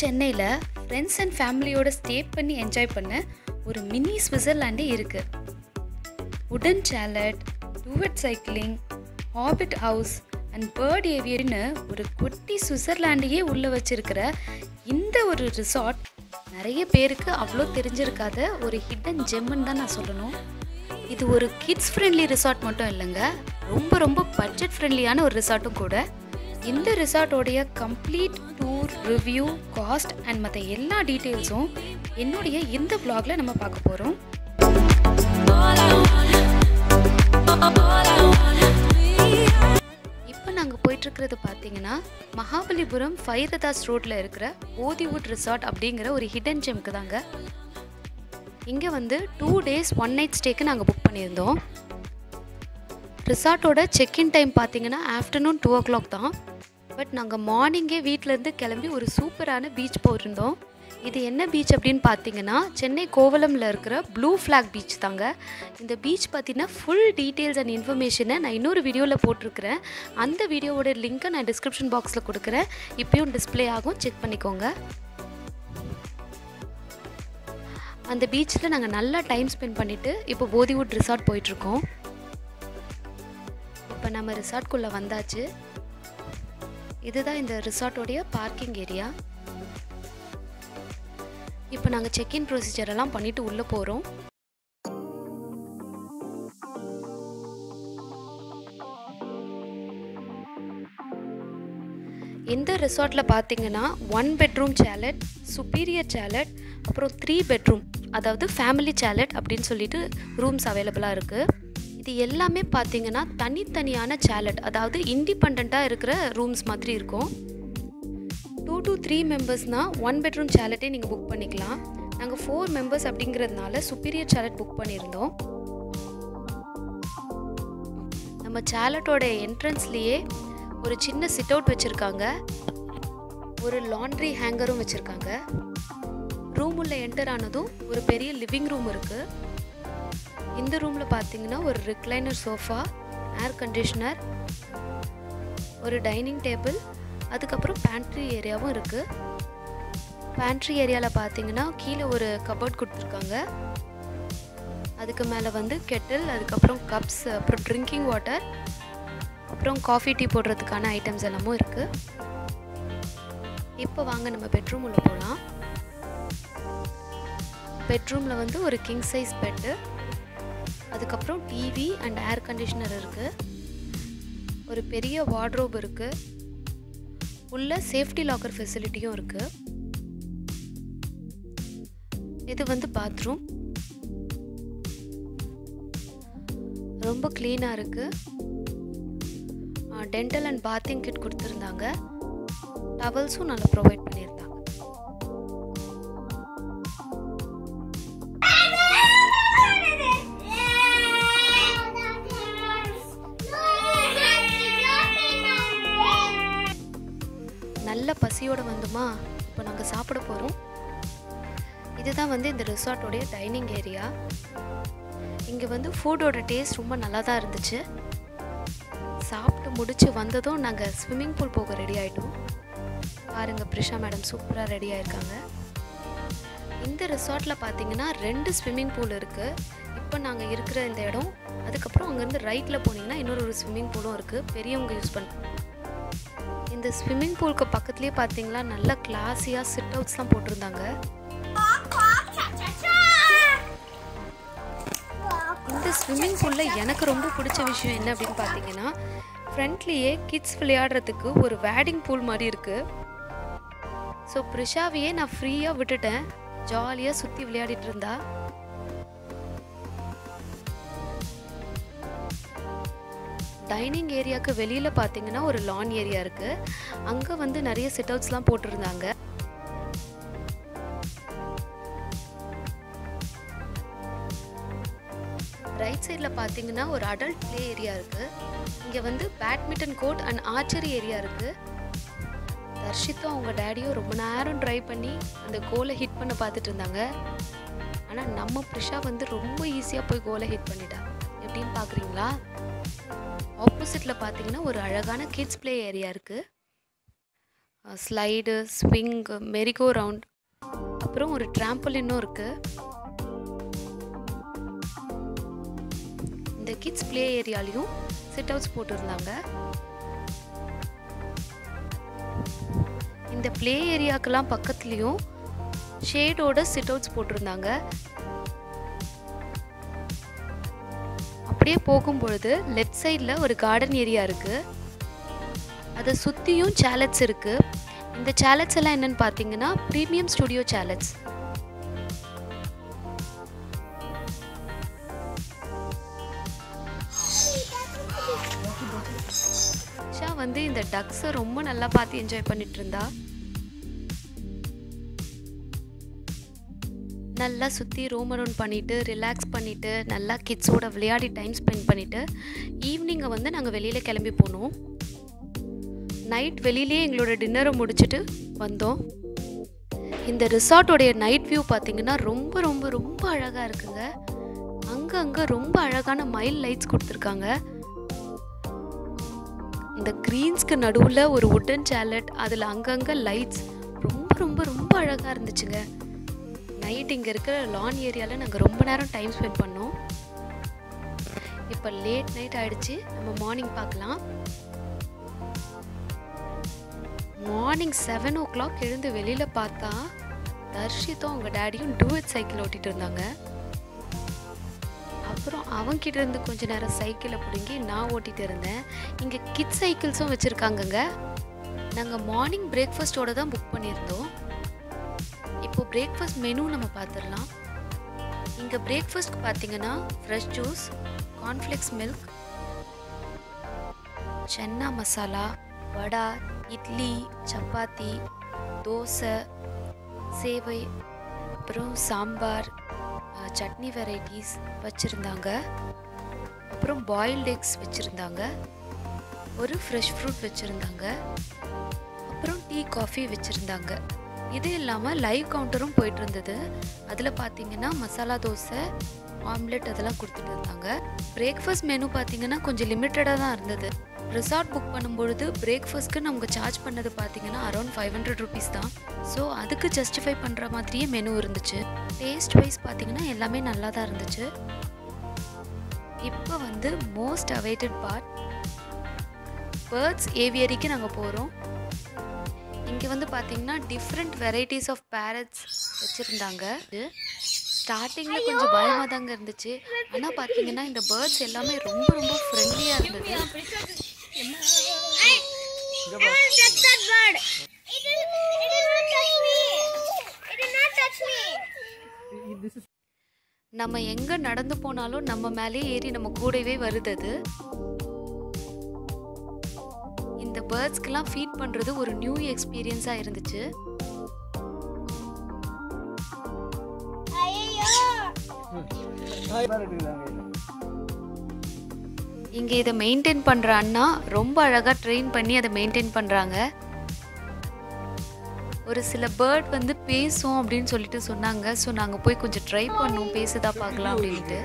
சென்னையில் friends and ஃபேமிலியோட stay பண்ணி என்ஜாய் பண்ண ஒரு மினி ஸ்விட்சர்லாண்டே இருக்குது உடன் chalet டூவட் cycling hobbit house and bird ஏவியர்னு ஒரு குட்டி சுவிட்சர்லாண்டையே உள்ளே வச்சிருக்கிற இந்த ஒரு ரிசார்ட் நிறைய பேருக்கு அவ்வளோ தெரிஞ்சிருக்காத ஒரு ஹிடன் ஜெம்முன்னு தான் நான் சொல்லணும். இது ஒரு கிட்ஸ் ஃப்ரெண்ட்லி ரிசார்ட் மட்டும் இல்லைங்க. ரொம்ப ரொம்ப பட்ஜெட் ஃப்ரெண்ட்லியான ஒரு ரிசார்ட்டும் கூட. இந்த ரிசார்ட்டோடைய complete tour review cost and மற்ற எல்லா டீட்டெயில்ஸும் என்னுடைய இந்த vlogல நம்ம பார்க்க போகிறோம் இப்போ நாங்கள் போயிட்டுருக்கிறது பார்த்தீங்கன்னா மகாபலிபுரம் ஃபைரதாஸ் ரோட்டில் இருக்கிற ஓதிவுட் ரிசார்ட் அப்படிங்கிற ஒரு ஹிடன் ஜெம்க்கு தாங்க. இங்கே வந்து டூ டேஸ் ஒன் நைட் ஸ்டேக்கு நாங்கள் புக் பண்ணியிருந்தோம். ரிசார்ட்டோட செக்இன் டைம் பார்த்தீங்கன்னா ஆஃப்டர்நூன் டூ ஓ கிளாக் தான். பட் நாங்கள் மார்னிங்கே வீட்டிலேருந்து கிளம்பி ஒரு சூப்பரான பீச் போயிருந்தோம். இது என்ன பீச் அப்படின்னு பார்த்தீங்கன்னா சென்னை கோவலமில் இருக்கிற ப்ளூ ஃப்ளாக் பீச் தாங்க. இந்த பீச் பார்த்தீங்கன்னா ஃபுல் டீட்டெயில்ஸ் அண்ட் இன்ஃபர்மேஷனை நான் இன்னொரு வீடியோவில் போட்டிருக்கிறேன். அந்த வீடியோவோட லிங்க்கை நான் டிஸ்கிரிப்ஷன் பாக்ஸில் கொடுக்குறேன். இப்போயும் டிஸ்ப்ளே ஆகும். செக் பண்ணிக்கோங்க. அந்த பீச்சில் நாங்கள் நல்லா டைம் ஸ்பெண்ட் பண்ணிவிட்டு இப்போ போதிவுட் ரிசார்ட் போயிட்டுருக்கோம். இப்போ நம்ம ரிசார்ட்குள்ளே வந்தாச்சு. இதுதான் இந்த ரிசார்ட்டோடைய பார்க்கிங் ஏரியா. இப்போ நாங்கள் செக்இன் ப்ரொசீஜர் எல்லாம் பண்ணிட்டு உள்ளே போகிறோம் இந்த ரிசார்ட்டில் பார்த்தீங்கன்னா one bedroom chalet superior chalet அப்புறம் த்ரீ பெட்ரூம் அதாவது ஃபேமிலி சேலட் அப்படின்னு சொல்லிட்டு ரூம்ஸ் அவைலபிளாக இருக்குது இது எல்லாமே பார்த்தீங்கன்னா தனித்தனியான சேலட் அதாவது இண்டிபெண்ட்டாக இருக்கிற ரூம்ஸ் மாதிரி இருக்கும். டூ டு த்ரீ மெம்பர்ஸ்னால் ஒன் பெட்ரூம் சேலட்டே நீங்கள் புக் பண்ணிக்கலாம். நாங்கள் ஃபோர் மெம்பர்ஸ் அப்படிங்கிறதுனால சுப்பீரியர் சேலட் புக் பண்ணியிருந்தோம். நம்ம சேலட்டோட என்ட்ரன்ஸ்லேயே ஒரு சின்ன சிட் அவுட் வச்சுருக்காங்க. ஒரு லாண்ட்ரி ஹேங்கரும் வச்சுருக்காங்க. ரூம் உள்ள என்டர் ஆனதும் ஒரு பெரிய லிவிங் ரூம் இருக்குது இந்த ரூமில் பார்த்தீங்கன்னா ஒரு ரிக்ளைனர் சோஃபா ஏர் கண்டிஷ்னர் ஒரு டைனிங் டேபிள் அதுக்கப்புறம் பேண்ட்ரி ஏரியாவும் இருக்குது பேண்ட்ரி ஏரியாவில் பார்த்தீங்கன்னா கீழே ஒரு கபோர்ட் கொடுத்துருக்காங்க. அதுக்கு மேலே வந்து கெட்டில் அதுக்கப்புறம் கப்ஸ் அப்புறம் ட்ரிங்கிங் வாட்டர் அப்புறம் காஃபி டீ போடுறதுக்கான ஐட்டம்ஸ் எல்லாமும் இருக்குது இப்போ வாங்க நம்ம பெட்ரூம் உள்ள போகலாம் பெட்ரூமில் வந்து ஒரு கிங் சைஸ் பெட்டு அதுக்கப்புறம் டிவி அண்ட் ஏர் கண்டிஷனர் இருக்குது ஒரு பெரிய வார்ட்ரோப் இருக்குது உள்ள சேஃப்டி லாக்கர் ஃபெசிலிட்டியும் இருக்குது இது வந்து பாத்ரூம் ரொம்ப க்ளீனாக இருக்குது டென்டல் அண்ட் பாத்திங் கிட் கொடுத்துருந்தாங்க. டவல்ஸும் நல்லா ப்ரொவைட் பண்ணியிருந்தாங்க பசியோடு வந்தோமா? இப்போ நாங்கள் சாப்பிட போகிறோம் இதுதான் வந்து இந்த ரிசார்ட்டோடைய டைனிங் ஏரியா. இங்கே வந்து ஃபுட்டோட டேஸ்ட் ரொம்ப நல்லா தான் இருந்துச்சு. சாப்பிட்டு முடித்து வந்ததும் நாங்கள் ஸ்விம்மிங் பூல் போக ரெடி ஆகிட்டோம் பாருங்கள் ப்ரிஷா மேடம் சூப்பராக ரெடி ஆகிருக்காங்க இந்த ரிசார்ட்டில் பார்த்தீங்கன்னா ரெண்டு ஸ்விம்மிங் பூல் இருக்குது இப்போ நாங்கள் இருக்கிற இந்த இடம். அதுக்கப்புறம் அங்கேருந்து ரைட்டில் போனீங்கன்னா இன்னொரு ஒரு ஸ்விம்மிங் பூலும் இருக்குது பெரியவங்க யூஸ் பண்ண இந்த ஸ்விம்மிங் பூலுக்கு பக்கத்துலேயே பார்த்தீங்களா நல்ல கிளாஸியாக சிட் அவுட்ஸ்லாம் போட்டிருந்தாங்க. இந்த ஸ்விம்மிங் பூலில் எனக்கு ரொம்ப பிடிச்ச விஷயம் என்ன அப்படின்னு பார்த்தீங்கன்னா ஃப்ரண்ட்லேயே கிட்ஸ் விளையாடுறதுக்கு ஒரு வேடிங் பூல் மாதிரி இருக்குது ஸோ ப்ரிஷாவையே நான் ஃப்ரீயாக விட்டுட்டேன். ஜாலியாக சுற்றி விளையாடிட்டு இருந்தா. டைனிங் ஏரியாவுக்கு வெளியில் பார்த்தீங்கன்னா ஒரு லான் ஏரியா இருக்குது அங்கே வந்து நிறைய சிட் அவுட்ஸ்லாம் போட்டிருந்தாங்க. ரைட் சைடில் பார்த்தீங்கன்னா ஒரு அடல்ட் ப்ளே ஏரியா இருக்குது இங்கே வந்து badminton court and archery area இருக்குது தர்ஷித்தும் அவங்க டேடியும் ரொம்ப நேரம் ட்ரை பண்ணி அந்த கோலை ஹிட் பண்ண பார்த்துட்டு இருந்தாங்க. ஆனால் நம்ம ப்ரிஷா வந்து ரொம்ப ஈஸியாக போய் கோலை ஹிட் பண்ணிட்டா. எப்படின்னு பார்க்குறீங்களா? ஆப்போசிட்டில் பார்த்தீங்கன்னா ஒரு அழகான கிட்ஸ் ப்ளே ஏரியா இருக்குது slide swing merry go round அப்புறம் ஒரு ட்ராம்பலினும் இருக்குது இந்த கிட்ஸ் ப்ளே ஏரியாலையும் சிட் அவுட்ஸ் போட்டிருந்தாங்க. இந்த ப்ளே ஏரியாக்கெல்லாம் பக்கத்துலேயும் ஷேடோட சிட் அவுட்ஸ் போட்டிருந்தாங்க. அப்படியே போகும்பொழுது லெஃப்ட் சைடில் ஒரு கார்டன் ஏரியா இருக்குது அதை சுற்றியும் சேலட்ஸ் இருக்குது இந்த சேலட்ஸ் எல்லாம் என்னென்னு பார்த்தீங்கன்னா ப்ரீமியம் ஸ்டுடியோ சேலட்ஸ் ஷா வந்து இந்த டக்ஸை ரொம்ப நல்லா பார்த்து என்ஜாய் பண்ணிட்டு இருந்தா. நல்லா சுற்றி ரூம் அரௌண்ட் பண்ணிவிட்டு ரிலாக்ஸ் பண்ணிவிட்டு நல்லா கிட்ஸோட விளையாடி டைம் ஸ்பெண்ட் பண்ணிவிட்டு ஈவினிங்கை வந்து நாங்கள் வெளியில் கிளம்பி போனோம். நைட் வெளியிலே எங்களோட டின்னரை முடிச்சுட்டு வந்தோம். இந்த ரிசார்ட்டோடைய நைட் வியூ பார்த்திங்கன்னா ரொம்ப ரொம்ப ரொம்ப அழகாக இருக்குங்க. அங்கே அங்கே ரொம்ப அழகான மைல் லைட்ஸ் கொடுத்துருக்காங்க. இந்த க்ரீன்ஸ்க்கு நடுவில் ஒரு உட்டன் சேலட் அதில் அங்கங்கே லைட்ஸ் ரொம்ப ரொம்ப ரொம்ப அழகாக இருந்துச்சுங்க. நைட் இங்கே இருக்கிற லான் ஏரியாவில் நாங்கள் ரொம்ப நேரம் டைம் ஸ்பெண்ட் பண்ணோம். இப்போ லேட் நைட் ஆகிடுச்சு நம்ம மார்னிங் பார்க்கலாம். மார்னிங் செவன் ஓ கிளாக் எழுந்து வெளியில் பார்த்தா தர்ஷித்தும் அவங்க டேடியும் டூவெட் சைக்கிள் ஓட்டிகிட்டு இருந்தாங்க. அப்புறம் அவங்கிட்ட இருந்து கொஞ்ச நேரம் சைக்கிளை பிடுங்கி நான் ஓட்டிகிட்டு இருந்தேன். இங்கே கிட் சைக்கிள்ஸும் வச்சுருக்காங்கங்க. நாங்கள் மார்னிங் பிரேக்ஃபாஸ்ட்டோடு தான் புக் பண்ணியிருந்தோம். பிரேக்ஃபாஸ்ட் மெனு நம்ம பார்த்துடலாம். இங்கே பிரேக்ஃபாஸ்ட்க்கு பார்த்தீங்கன்னா fresh juice cornflakes milk chana masala vada idli chapati dosa sevai அப்புறம் சாம்பார் சட்னி வெரைட்டிஸ் வச்சுருந்தாங்க. அப்புறம் பாயில்டு எக்ஸ் வச்சுருந்தாங்க. ஒரு ஃப்ரெஷ் ஃப்ரூட் வச்சுருந்தாங்க. அப்புறம் டீ காஃபி வச்சுருந்தாங்க. இது இல்லாமல் லைவ் கவுண்டரும் போயிட்டு இருந்தது. அதில் பார்த்தீங்கன்னா மசாலா தோசை ஆம்லெட் அதெல்லாம் கொடுத்துட்டு இருந்தாங்க. பிரேக்ஃபாஸ்ட் மெனு பார்த்தீங்கன்னா கொஞ்சம் லிமிட்டடாக தான் இருந்தது. ரிசார்ட் புக் பண்ணும்பொழுது பிரேக்ஃபாஸ்ட்க்கு நமக்கு சார்ஜ் பண்ணது பார்த்தீங்கன்னா அரௌண்ட் ஃபைவ் ஹண்ட்ரட் ருபீஸ் தான். ஸோ அதுக்கு ஜஸ்டிஃபை பண்ணுற மாதிரியே மெனு இருந்துச்சு. டேஸ்ட் வைஸ் பார்த்தீங்கன்னா எல்லாமே நல்லா தான் இருந்துச்சு. இப்போ வந்து மோஸ்ட் அவைட்டட் பார்ட் பேர்ட்ஸ் ஏவியரிக்கு நாங்கள் போகிறோம் இங்கே வந்து பார்த்தீங்கன்னா டிஃப்ரெண்ட் வெரைட்டிஸ் ஆஃப் பேரட்ஸ் வச்சுருந்தாங்க. ஸ்டார்டிங்கில் கொஞ்சம் பயமாக தாங்க இருந்துச்சு. ஆனால் பார்த்தீங்கன்னா இந்த பேர்ட்ஸ் எல்லாமே ரொம்ப ரொம்ப ஃப்ரெண்ட்லியாக இருந்தது. நம்ம எங்கே நடந்து போனாலும் நம்ம மேலே ஏறி நம்ம கூடவே வருது அது. இந்த பேர்ட்ஸ்க்கெல்லாம் ஃபீட் பண்ணுறது ஒரு நியூ எக்ஸ்பீரியன்ஸாக இருந்துச்சு. ஐயோ இங்கே இதை மெயின்டைன் பண்ணுற அண்ணா ரொம்ப அழகாக ட்ரெயின் பண்ணி அதை மெயின்டைன் பண்ணுறாங்க ஒரு சில பேர்ட் வந்து பேசும் அப்படின்னு சொல்லிட்டு சொன்னாங்க. ஸோ நாங்கள் போய் கொஞ்சம் ட்ரை பண்ணோம் பேசுதா பார்க்கலாம் அப்படின்ட்டு.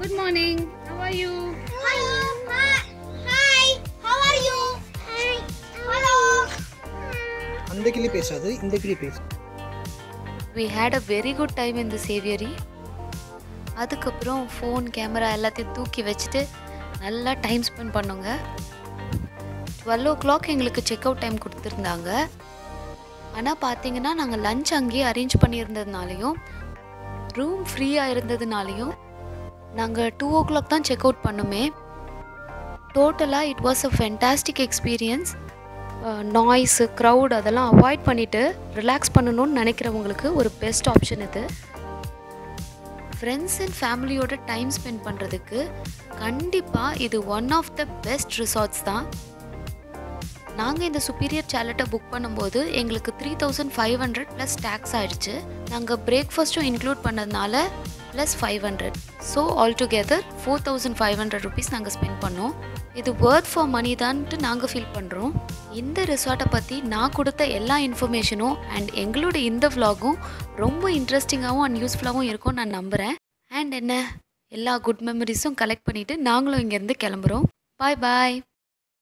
Good morning how are you? அந்த கிளி பேசாது இந்த கிளி பேசு we had a very good time இந்த சேவியரி அதுக்கப்புறம் ஃபோன் கேமரா எல்லாத்தையும் தூக்கி வச்சுட்டு நல்லா டைம் ஸ்பெண்ட் பண்ணோங்க. டுவெல் ஓ கிளாக் எங்களுக்கு செக் அவுட் டைம் கொடுத்துருந்தாங்க. ஆனால் பார்த்தீங்கன்னா நாங்கள் லஞ்ச் அங்கேயே அரேஞ்ச் பண்ணியிருந்ததுனாலையும் ரூம் ஃப்ரீயாக இருந்ததுனாலையும் நாங்கள் டூ ஓ கிளாக் தான் செக் அவுட் பண்ணுமே. டோட்டலாக it was a fantastic experience noise crowd அதெல்லாம் அவாய்ட் பண்ணிவிட்டு ரிலாக்ஸ் பண்ணணும்னு நினைக்கிறவங்களுக்கு ஒரு பெஸ்ட் ஆப்ஷன் இது. ஃப்ரெண்ட்ஸ் அண்ட் ஃபேமிலியோட டைம் ஸ்பெண்ட் பண்ணுறதுக்கு கண்டிப்பாக இது one of the best resorts தான். நாங்கள் இந்த சுப்பீரியர் சேலட்டை புக் பண்ணும்போது எங்களுக்கு three thousand five hundred plus tax ஆகிடுச்சு நாங்கள் பிரேக்ஃபாஸ்ட்டும் இன்க்ளூட் பண்ணதுனால plus five hundred so all together four thousand five hundred rupees நாங்கள் ஸ்பெண்ட் பண்ணோம். இது ஒர்த் ஃபார் மணி தான்ட்டு நாங்கள் ஃபீல் பண்ணுறோம் இந்த ரிசார்ட்டை பற்றி நான் கொடுத்த எல்லா இன்ஃபர்மேஷனும் அண்ட் எங்களோட இந்த விலாகும் ரொம்ப இன்ட்ரெஸ்டிங்காகவும் அண்ட் யூஸ்ஃபுல்லாகவும் இருக்கும் நான் நம்புகிறேன் அண்ட் என்ன? எல்லா குட் மெமரிஸும் கலெக்ட் பண்ணிவிட்டு நாங்களும் இங்கேருந்து கிளம்புறோம். பாய் பாய்